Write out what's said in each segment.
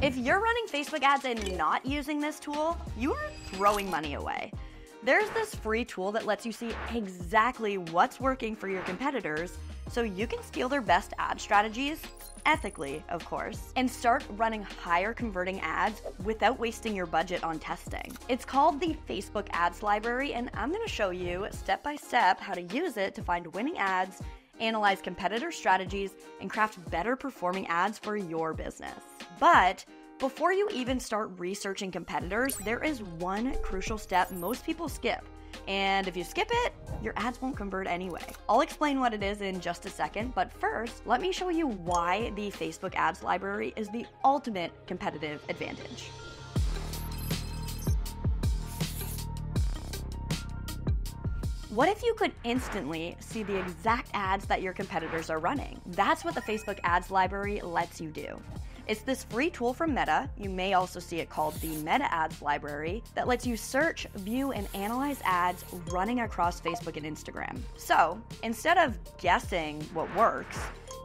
If you're running Facebook ads and not using this tool, you are throwing money away. There's this free tool that lets you see exactly what's working for your competitors so you can steal their best ad strategies, ethically, of course, and start running higher converting ads without wasting your budget on testing. It's called the Facebook Ads Library, and I'm gonna show you step by step how to use it to find winning ads, analyze competitor strategies, and craft better performing ads for your business. But before you even start researching competitors, there is one crucial step most people skip. And if you skip it, your ads won't convert anyway. I'll explain what it is in just a second, but first, let me show you why the Facebook Ads Library is the ultimate competitive advantage. What if you could instantly see the exact ads that your competitors are running? That's what the Facebook Ads Library lets you do. It's this free tool from Meta, you may also see it called the Meta Ads Library, that lets you search, view, and analyze ads running across Facebook and Instagram. So, instead of guessing what works,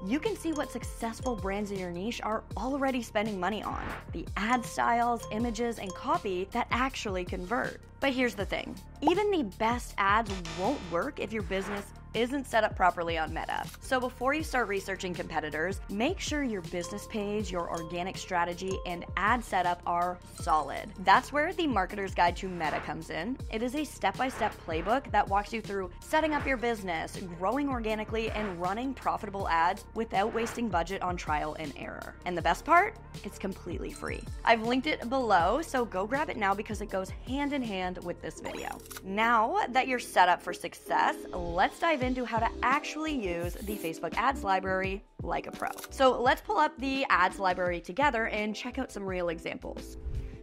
you can see what successful brands in your niche are already spending money on the ad styles, images, and copy that actually convert. But here's the thing even the best ads won't work if your business isn't set up properly on Meta. So before you start researching competitors, make sure your business page, your organic strategy, and ad setup are solid. That's where the Marketer's Guide to Meta comes in. It is a step by step playbook that walks you through setting up your business, growing organically, and running profitable ads without wasting budget on trial and error. And the best part? It's completely free. I've linked it below, so go grab it now because it goes hand in hand with this video. Now that you're set up for success, let's dive into how to actually use the Facebook ads library like a pro. So let's pull up the ads library together and check out some real examples.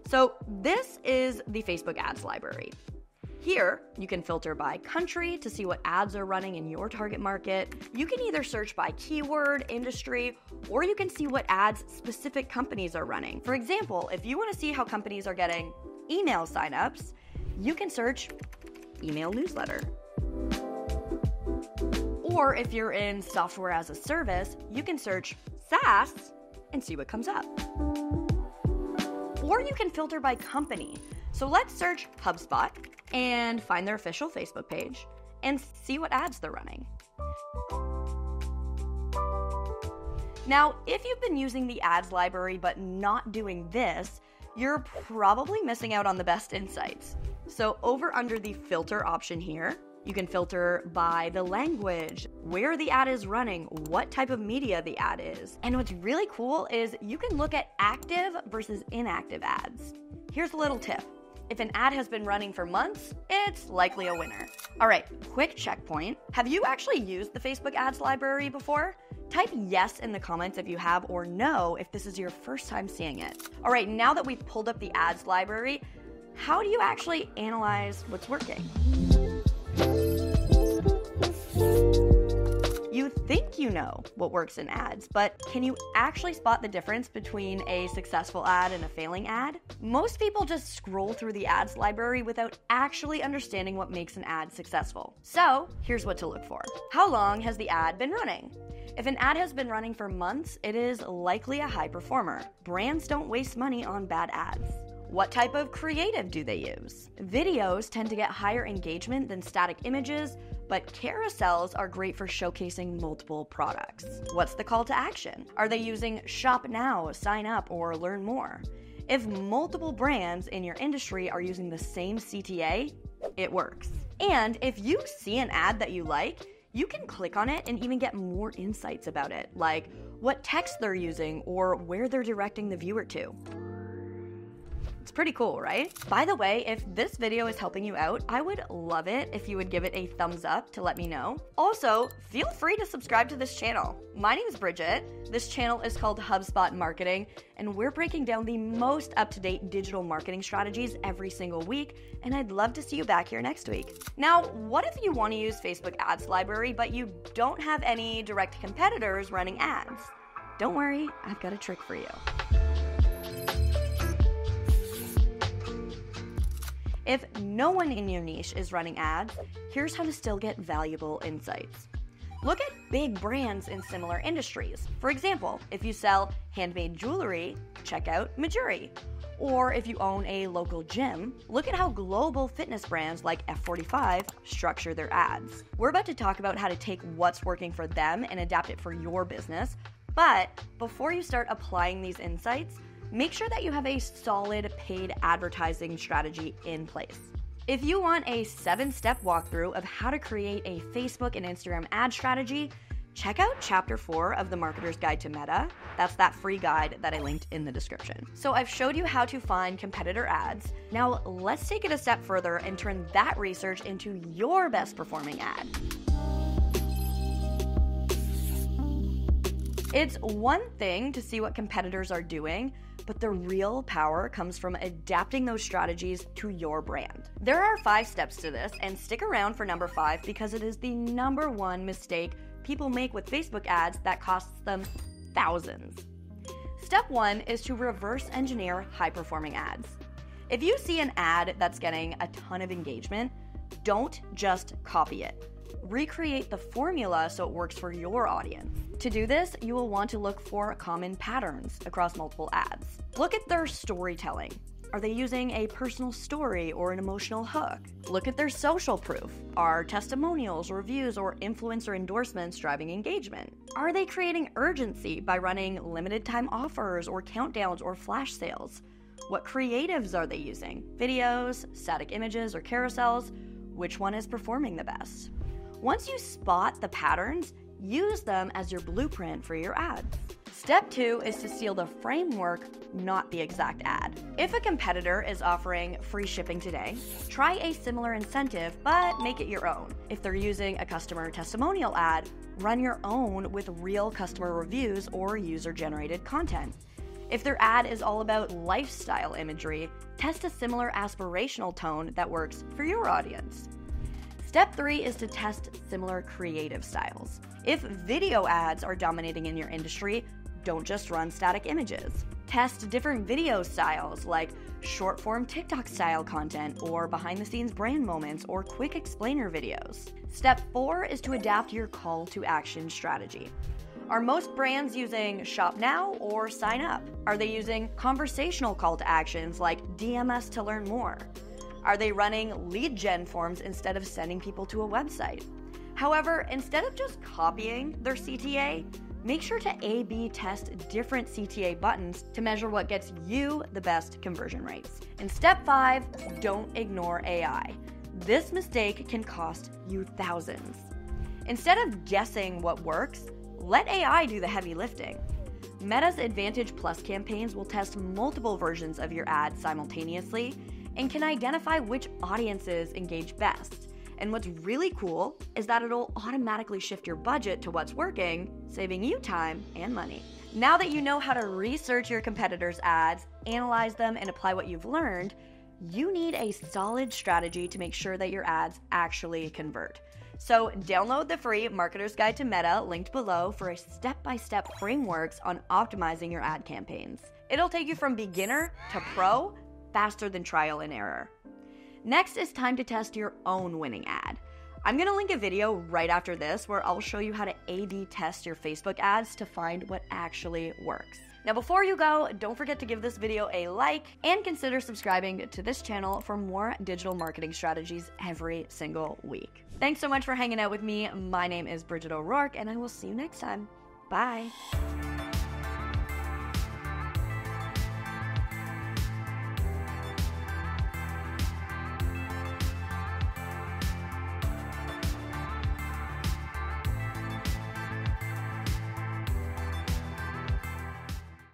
So this is the Facebook ads library. Here, you can filter by country to see what ads are running in your target market. You can either search by keyword, industry, or you can see what ads specific companies are running. For example, if you want to see how companies are getting email signups, you can search email newsletter. Or if you're in software as a service, you can search SaaS and see what comes up. Or you can filter by company. So let's search HubSpot and find their official Facebook page and see what ads they're running. Now, if you've been using the ads library but not doing this, you're probably missing out on the best insights. So, over under the filter option here, you can filter by the language, where the ad is running, what type of media the ad is. And what's really cool is you can look at active versus inactive ads. Here's a little tip. If an ad has been running for months, it's likely a winner. All right, quick checkpoint. Have you actually used the Facebook ads library before? Type yes in the comments if you have, or no if this is your first time seeing it. All right, now that we've pulled up the ads library, how do you actually analyze what's working? You think you know what works in ads, but can you actually spot the difference between a successful ad and a failing ad? Most people just scroll through the ads library without actually understanding what makes an ad successful. So, here's what to look for How long has the ad been running? If an ad has been running for months, it is likely a high performer. Brands don't waste money on bad ads. What type of creative do they use? Videos tend to get higher engagement than static images, but carousels are great for showcasing multiple products. What's the call to action? Are they using shop now, sign up, or learn more? If multiple brands in your industry are using the same CTA, it works. And if you see an ad that you like, you can click on it and even get more insights about it, like what text they're using or where they're directing the viewer to. It's pretty cool, right? By the way, if this video is helping you out, I would love it if you would give it a thumbs up to let me know. Also, feel free to subscribe to this channel. My name is Bridget. This channel is called HubSpot Marketing, and we're breaking down the most up to date digital marketing strategies every single week. And I'd love to see you back here next week. Now, what if you want to use Facebook Ads Library, but you don't have any direct competitors running ads? Don't worry, I've got a trick for you. If no one in your niche is running ads, here's how to still get valuable insights. Look at big brands in similar industries. For example, if you sell handmade jewelry, check out Mejuri. Or if you own a local gym, look at how global fitness brands like F45 structure their ads. We're about to talk about how to take what's working for them and adapt it for your business. But before you start applying these insights, make sure that you have a solid paid advertising strategy in place. If you want a seven step walkthrough of how to create a Facebook and Instagram ad strategy, check out chapter four of the Marketer's Guide to Meta. That's that free guide that I linked in the description. So I've showed you how to find competitor ads. Now let's take it a step further and turn that research into your best performing ad. It's one thing to see what competitors are doing, but the real power comes from adapting those strategies to your brand. There are five steps to this, and stick around for number five because it is the number one mistake people make with Facebook ads that costs them thousands. Step one is to reverse engineer high performing ads. If you see an ad that's getting a ton of engagement, don't just copy it recreate the formula so it works for your audience. To do this, you will want to look for common patterns across multiple ads. Look at their storytelling. Are they using a personal story or an emotional hook? Look at their social proof. Are testimonials, reviews, or influencer endorsements driving engagement? Are they creating urgency by running limited time offers or countdowns or flash sales? What creatives are they using? Videos, static images, or carousels? Which one is performing the best? Once you spot the patterns, use them as your blueprint for your ads. Step two is to steal the framework, not the exact ad. If a competitor is offering free shipping today, try a similar incentive, but make it your own. If they're using a customer testimonial ad, run your own with real customer reviews or user generated content. If their ad is all about lifestyle imagery, test a similar aspirational tone that works for your audience. Step three is to test similar creative styles. If video ads are dominating in your industry, don't just run static images. Test different video styles like short form TikTok style content or behind the scenes brand moments or quick explainer videos. Step four is to adapt your call to action strategy. Are most brands using shop now or sign up? Are they using conversational call to actions like DM us to learn more? Are they running lead gen forms instead of sending people to a website? However, instead of just copying their CTA, make sure to A B test different CTA buttons to measure what gets you the best conversion rates. And step five, don't ignore AI. This mistake can cost you thousands. Instead of guessing what works, let AI do the heavy lifting. Meta's Advantage Plus campaigns will test multiple versions of your ad simultaneously and can identify which audiences engage best. And what's really cool is that it'll automatically shift your budget to what's working, saving you time and money. Now that you know how to research your competitors' ads, analyze them, and apply what you've learned, you need a solid strategy to make sure that your ads actually convert. So, download the free Marketer's Guide to Meta linked below for a step by step frameworks on optimizing your ad campaigns. It'll take you from beginner to pro faster than trial and error. Next, it's time to test your own winning ad. I'm gonna link a video right after this where I'll show you how to A B test your Facebook ads to find what actually works. Now, before you go, don't forget to give this video a like and consider subscribing to this channel for more digital marketing strategies every single week. Thanks so much for hanging out with me. My name is Bridget O'Rourke, and I will see you next time. Bye.